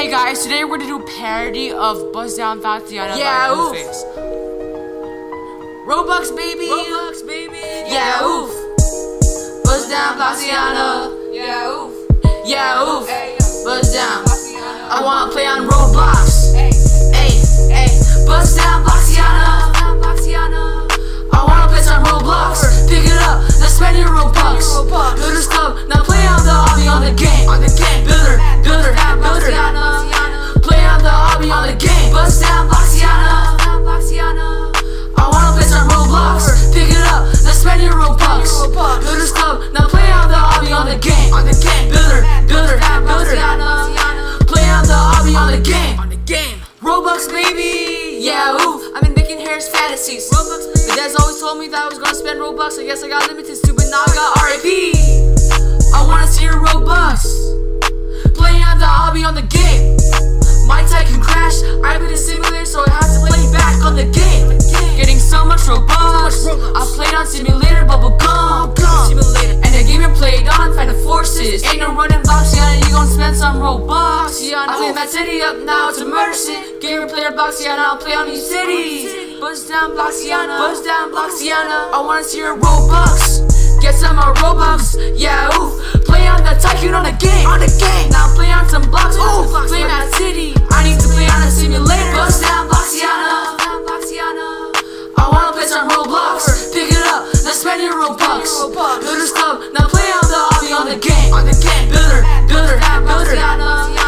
Hey guys, today we're gonna do a parody of Buzz Down Thotiana Yeah, by oof. Blueface. Robux, baby. Roblox, baby. Yeah, oof. Buzz down, Bloxiana. Yeah, oof. Yeah, oof. Hey, Buzz down. I wanna play on Roblox. Hey, Hey, hey. Buzz down, Bloxiana. Yeah, ooh. I've been making Harris fantasies. Robux. The guys always told me that I was gonna spend Robux. I guess I got limited to, but now I got RAP. I wanna see your Robux. Play on the obby on the game. My tycoon crash. I played a simulator, so I have to play back on the game. Getting so much Robux. I played on simulator, bubblegum. Simulator. And the game I played on, Phantom Forces. Ain't no running box, yeah, you gon' spend some Robux. Yeah, I clean that city up now, it's immersive. Gamer player box, yeah, I'll play on these cities. Buzz down, Bloxiana. Buzz down, Bloxiana. I wanna see your Robux. Get some more Robux, yeah, oof. Play on the Tycoon on the game. On the game. Now on the the game. Builder, builder, builder.